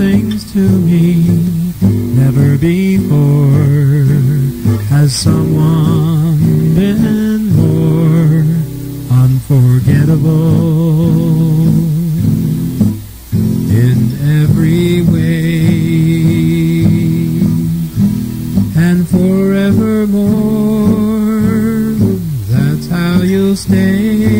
things to me. Never before has someone been more unforgettable in every way and forevermore. That's how you'll stay.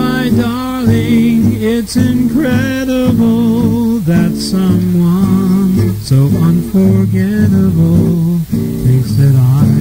Why, darling, it's incredible that someone so unforgettable thinks that I